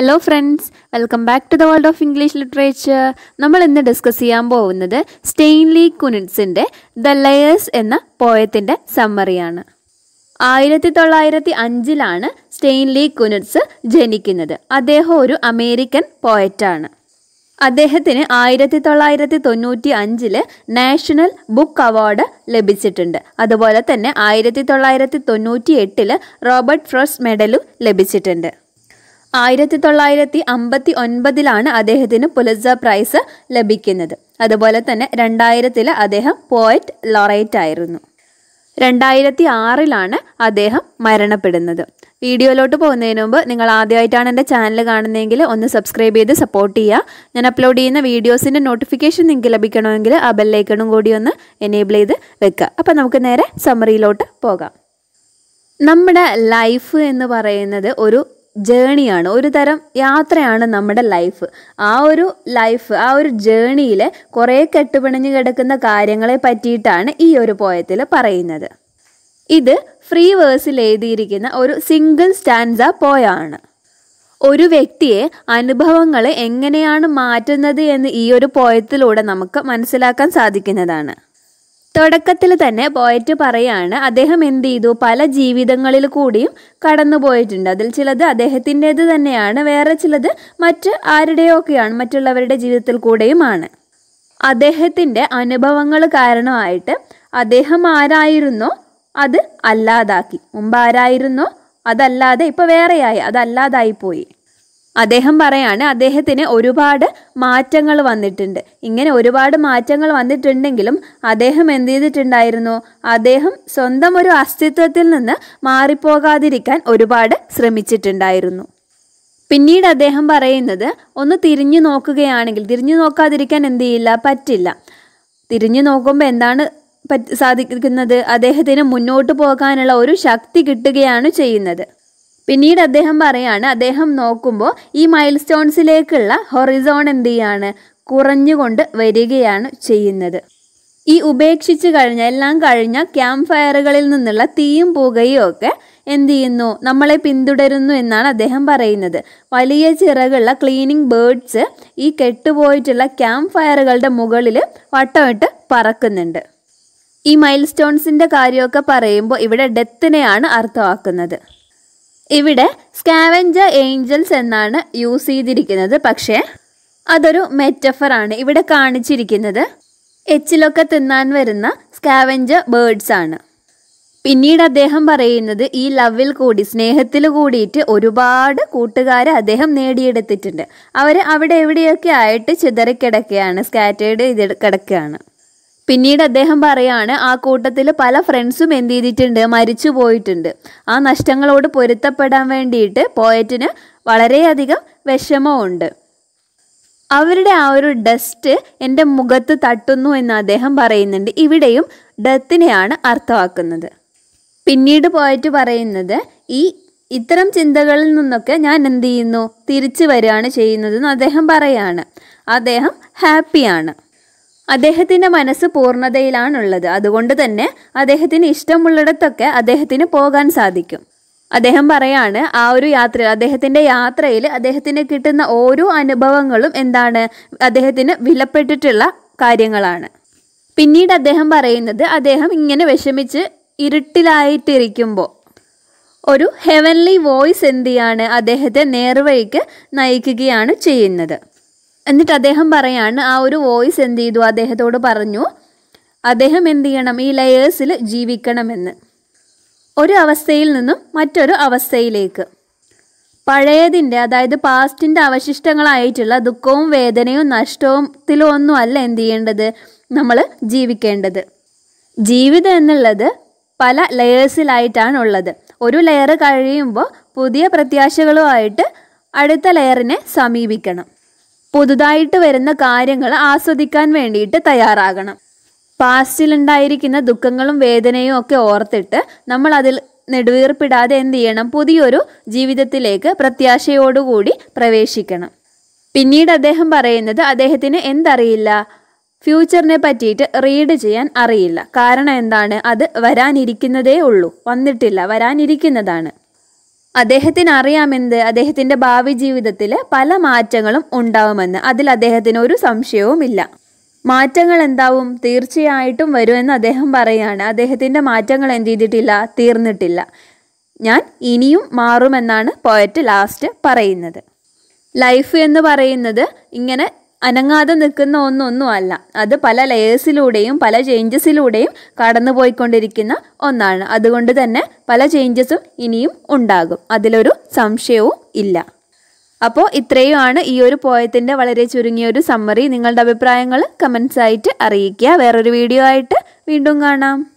Hello friends welcome back to the world of English literature നമ്മൾ ഇന്ന് discuss ചെയ്യാൻ പോകുന്നത് സ്റ്റെയിൻലി കുനിറ്റ്സിന്റെ ദ ലെയേഴ്സ് എന്ന പോയത്തിന്റെ സമ്മറിയാണ് ആയിരത്തി തൊള്ളായിരത്തി അഞ്ചിലാണ് സ്റ്റെയിൻലി കുനിറ്റ്സ് ജനിക്കുന്നത്. അദ്ദേഹം ഒരു അമേരിക്കൻ പോയറ്റാണ് അദ്ദേഹത്തിന് ആയിരത്തി തൊള്ളായിരത്തി തൊണ്ണൂറ്റി അഞ്ചിൽ നാഷണൽ ബുക്ക് അവാർഡ് ലഭിച്ചിട്ടുണ്ട്. അതുപോലെ തന്നെ ആയിരത്തി തൊള്ളായിരത്തി തൊണ്ണൂറ്റി എട്ടിൽ റോബർട്ട് ഫ്രോസ്റ്റ് മെഡലും ലഭിച്ചിട്ടുണ്ട്. ആയിരത്തി തൊള്ളായിരത്തി അമ്പത്തി ഒൻപതിലാണ് അദ്ദേഹത്തിന് പുലസ പ്രൈസ് ലഭിക്കുന്നത്. അതുപോലെ തന്നെ രണ്ടായിരത്തിൽ അദ്ദേഹം പോയറ്റ് ലൊറേറ്റ് ആയിരുന്നു രണ്ടായിരത്തി ആറിലാണ് അദ്ദേഹം മരണപ്പെടുന്നത്. വീഡിയോയിലോട്ട് പോകുന്നതിന് മുമ്പ് നിങ്ങൾ ആദ്യമായിട്ടാണ് എന്റെ ചാനൽ കാണുന്നതെങ്കിൽ ഒന്ന് സബ്സ്ക്രൈബ് ചെയ്ത് സപ്പോർട്ട് ചെയ്യുക. ഞാൻ അപ്ലോഡ് ചെയ്യുന്ന വീഡിയോസിന്റെ നോട്ടിഫിക്കേഷൻ നിങ്ങൾക്ക് ലഭിക്കണമെങ്കിൽ ആ ബെല്ലൈക്കണും കൂടി ഒന്ന് എനേബിൾ ചെയ്ത് വെക്കുക. അപ്പോൾ നമുക്ക് നേരെ സമ്മറിയിലോട്ട് പോകാം. നമ്മുടെ ലൈഫ് എന്ന് പറയുന്നത് ഒരു ജേണിയാണ് ഒരു തരം യാത്രയാണ് നമ്മുടെ ലൈഫ് ആ ഒരു ലൈഫ് ആ ഒരു ജേണിയിൽ കുറേ കെട്ടുപിണഞ്ഞു കിടക്കുന്ന കാര്യങ്ങളെ പറ്റിയിട്ടാണ് ഈ ഒരു പോയത്തിൽ പറയുന്നത്. ഇത് ഫ്രീ വേഴ്സിൽ എഴുതിയിരിക്കുന്ന ഒരു സിംഗിൾ സ്റ്റാൻസ പോയാണ് ഒരു വ്യക്തിയെ അനുഭവങ്ങൾ എങ്ങനെയാണ് മാറ്റുന്നത് എന്ന് ഈ ഒരു പോയത്തിലൂടെ നമുക്ക് മനസ്സിലാക്കാൻ സാധിക്കുന്നതാണ്. തുടക്കത്തിൽ തന്നെ പോയറ്റ് പറയാണ് അദ്ദേഹം എന്ത് ചെയ്തു? പല ജീവിതങ്ങളിൽ കൂടിയും കടന്നു പോയിട്ടുണ്ട്. അതിൽ ചിലത് അദ്ദേഹത്തിന്റെത് തന്നെയാണ് വേറെ ചിലത് മറ്റ് ആരുടെയൊക്കെയാണ് മറ്റുള്ളവരുടെ ജീവിതത്തിൽ കൂടെയുമാണ്. അദ്ദേഹത്തിന്റെ അനുഭവങ്ങൾ കാരണമായിട്ട് അദ്ദേഹം ആരായിരുന്നോ? അത് അല്ലാതാക്കി. മുമ്പ് ആരായിരുന്നോ അതല്ലാതെ ഇപ്പൊ വേറെയായി. അതല്ലാതായി പോയി അദ്ദേഹം പറയാണ് അദ്ദേഹത്തിന് ഒരുപാട് മാറ്റങ്ങൾ വന്നിട്ടുണ്ട്. ഇങ്ങനെ ഒരുപാട് മാറ്റങ്ങൾ വന്നിട്ടുണ്ടെങ്കിലും അദ്ദേഹം എന്ത് ചെയ്തിട്ടുണ്ടായിരുന്നു? അദ്ദേഹം സ്വന്തം ഒരു അസ്തിത്വത്തിൽ നിന്ന് മാറിപ്പോകാതിരിക്കാൻ ഒരുപാട് ശ്രമിച്ചിട്ടുണ്ടായിരുന്നു. പിന്നീട് അദ്ദേഹം പറയുന്നത് ഒന്ന് തിരിഞ്ഞു നോക്കുകയാണെങ്കിൽ തിരിഞ്ഞു നോക്കാതിരിക്കാൻ എന്ത് ചെയ്യില്ല? പറ്റില്ല. തിരിഞ്ഞു നോക്കുമ്പോൾ എന്താണ് സാധിക്കുന്നത്? അദ്ദേഹത്തിന് മുന്നോട്ട് പോകാനുള്ള ഒരു ശക്തി കിട്ടുകയാണ് ചെയ്യുന്നത്. പിന്നീട് അദ്ദേഹം പറയാണ് അദ്ദേഹം നോക്കുമ്പോൾ ഈ മൈൽ സ്റ്റോൺസിലേക്കുള്ള ഹൊറിസോൺ എന്ത് ചെയ്യാണ് കുറഞ്ഞുകൊണ്ട് വരികയാണ് ചെയ്യുന്നത്. ഈ ഉപേക്ഷിച്ച് കഴിഞ്ഞ എല്ലാം കഴിഞ്ഞ ക്യാമ്പ് ഫയറുകളിൽ നിന്നുള്ള തീയും പുകയും ഒക്കെ എന്ത് ചെയ്യുന്നു നമ്മളെ പിന്തുടരുന്നു എന്നാണ് അദ്ദേഹം പറയുന്നത്. വലിയ ചിറകുള്ള ക്ലീനിങ് ബേർഡ്സ് ഈ കെട്ടുപോയിട്ടുള്ള ക്യാമ്പ് ഫയറുകളുടെ മുകളിൽ വട്ടമിട്ട് പറക്കുന്നുണ്ട്. ഈ മൈൽ സ്റ്റോൺസിന്റെ കാര്യമൊക്കെ പറയുമ്പോൾ ഇവിടെ ഡെത്തിനെയാണ് അർത്ഥമാക്കുന്നത്. ഇവിടെ സ്കാവഞ്ചർ ഏഞ്ചൽസ് എന്നാണ് യൂസ് ചെയ്തിരിക്കുന്നത്. പക്ഷേ അതൊരു മെറ്റഫറാണ് ഇവിടെ കാണിച്ചിരിക്കുന്നത് എച്ചിലൊക്കെ തിന്നാൻ വരുന്ന സ്കാവഞ്ചർ ബേർഡ്സ് ആണ്. പിന്നീട് അദ്ദേഹം പറയുന്നത് ഈ ലവിൽ കൂടി സ്നേഹത്തിൽ കൂടിയിട്ട് ഒരുപാട് കൂട്ടുകാരെ അദ്ദേഹം നേടിയെടുത്തിട്ടുണ്ട്. അവർ അവിടെ എവിടെയൊക്കെ ആയിട്ട് ചിതറിക്കിടക്കുകയാണ് സ്കാറ്റേഡ് ചെയ്ത് കിടക്കുകയാണ്. പിന്നീട് അദ്ദേഹം പറയാണ് ആ കൂട്ടത്തിൽ പല ഫ്രണ്ട്സും എന്ത് ചെയ്തിട്ടുണ്ട്? മരിച്ചു പോയിട്ടുണ്ട്. ആ നഷ്ടങ്ങളോട് പൊരുത്തപ്പെടാൻ വേണ്ടിയിട്ട് പോയറ്റിന് വളരെയധികം വിഷമമുണ്ട്. അവരുടെ ആ ഒരു ഡസ്റ്റ് എന്റെ മുഖത്ത് തട്ടുന്നു എന്ന് അദ്ദേഹം പറയുന്നുണ്ട്. ഇവിടെയും ഡത്തിനെയാണ് അർത്ഥമാക്കുന്നത്. പിന്നീട് പോയിട്ട് പറയുന്നത് ഈ ഇത്തരം ചിന്തകളിൽ നിന്നൊക്കെ ഞാൻ എന്ത് ചെയ്യുന്നു? തിരിച്ചു വരികയാണ് ചെയ്യുന്നതെന്ന് അദ്ദേഹം പറയാണ്. അദ്ദേഹം ഹാപ്പിയാണ് അദ്ദേഹത്തിന്റെ മനസ്സ് പൂർണതയിലാണുള്ളത്. അതുകൊണ്ട് തന്നെ അദ്ദേഹത്തിന് ഇഷ്ടമുള്ളിടത്തൊക്കെ അദ്ദേഹത്തിന് പോകാൻ സാധിക്കും. അദ്ദേഹം പറയാണ് ആ ഒരു യാത്ര അദ്ദേഹത്തിന്റെ യാത്രയിൽ അദ്ദേഹത്തിന് കിട്ടുന്ന ഓരോ അനുഭവങ്ങളും എന്താണ്? അദ്ദേഹത്തിന് വിലപ്പെട്ടിട്ടുള്ള കാര്യങ്ങളാണ്. പിന്നീട് അദ്ദേഹം പറയുന്നത് അദ്ദേഹം ഇങ്ങനെ വിഷമിച്ച് ഇരുട്ടിലായിട്ടിരിക്കുമ്പോൾ ഒരു ഹെവൻലി വോയിസ് എന്തിയാണ്? അദ്ദേഹത്തെ നേർവഴിക്ക് നയിക്കുകയാണ് ചെയ്യുന്നത്. എന്നിട്ട് അദ്ദേഹം പറയാണ് ആ ഒരു വോയിസ് എന്ത് ചെയ്തു? അദ്ദേഹത്തോട് പറഞ്ഞു അദ്ദേഹം എന്ത് ചെയ്യണം? ഈ ലെയേഴ്സിൽ ജീവിക്കണമെന്ന്. ഒരു അവസ്ഥയിൽ നിന്നും മറ്റൊരു അവസ്ഥയിലേക്ക്. പഴയതിന്റെ അതായത് പാസ്റ്റിന്റെ അവശിഷ്ടങ്ങളായിട്ടുള്ള ദുഃഖവും വേദനയും നഷ്ടവും ഒന്നും അല്ല എന്ത് ചെയ്യേണ്ടത്? നമ്മൾ ജീവിക്കേണ്ടത്. ജീവിതം എന്നുള്ളത് പല ലെയേഴ്സിലായിട്ടാണ് ഉള്ളത് ഒരു ലെയർ കഴിയുമ്പോൾ പുതിയ പ്രത്യാശകളുമായിട്ട് അടുത്ത ലെയറിനെ സമീപിക്കണം. പുതുതായിട്ട് വരുന്ന കാര്യങ്ങൾ ആസ്വദിക്കാൻ വേണ്ടിയിട്ട് തയ്യാറാകണം. പാസ്റ്റിലുണ്ടായിരിക്കുന്ന ദുഃഖങ്ങളും വേദനയും ഒക്കെ ഓർത്തിട്ട് നമ്മൾ അതിൽ നെടുവീർപ്പിടാതെ എന്ത് ചെയ്യണം? പുതിയൊരു ജീവിതത്തിലേക്ക് പ്രത്യാശയോടുകൂടി പ്രവേശിക്കണം. പിന്നീട് അദ്ദേഹം പറയുന്നത് അദ്ദേഹത്തിന് എന്തറിയില്ല? ഫ്യൂച്ചറിനെ പറ്റിയിട്ട് റീഡ് ചെയ്യാൻ അറിയില്ല. കാരണം എന്താണ്? അത് വരാനിരിക്കുന്നതേ ഉള്ളൂ. വന്നിട്ടില്ല. വരാനിരിക്കുന്നതാണ്. അദ്ദേഹത്തിന് അറിയാമെന്ത് അദ്ദേഹത്തിന്റെ ഭാവി ജീവിതത്തിൽ പല മാറ്റങ്ങളും ഉണ്ടാവുമെന്ന്. അതിൽ അദ്ദേഹത്തിന് ഒരു സംശയവുമില്ല. മാറ്റങ്ങൾ എന്താവും? തീർച്ചയായിട്ടും വരുമെന്ന് അദ്ദേഹം പറയാണ്. അദ്ദേഹത്തിന്റെ മാറ്റങ്ങൾ എന്ത് ചെയ്തിട്ടില്ല? തീർന്നിട്ടില്ല. ഞാൻ ഇനിയും മാറുമെന്നാണ് പോയറ്റ് ലാസ്റ്റ് പറയുന്നത്. ലൈഫ് എന്ന് പറയുന്നത് ഇങ്ങനെ അനങ്ങാതെ നിൽക്കുന്ന ഒന്നൊന്നും അല്ല. അത് പല ലെയേഴ്സിലൂടെയും പല ചേഞ്ചസിലൂടെയും കടന്നു പോയിക്കൊണ്ടിരിക്കുന്ന ഒന്നാണ്. അതുകൊണ്ട് തന്നെ പല ചേഞ്ചസും ഇനിയും ഉണ്ടാകും. അതിലൊരു സംശയവും ഇല്ല. അപ്പോൾ ഇത്രയുമാണ് ഈ ഒരു പോയത്തിന്റെ വളരെ ചുരുങ്ങിയ ഒരു സമ്മറി നിങ്ങളുടെ അഭിപ്രായങ്ങൾ കമൻസ് ആയിട്ട് അറിയിക്കുക. വേറൊരു വീഡിയോ ആയിട്ട് വീണ്ടും കാണാം.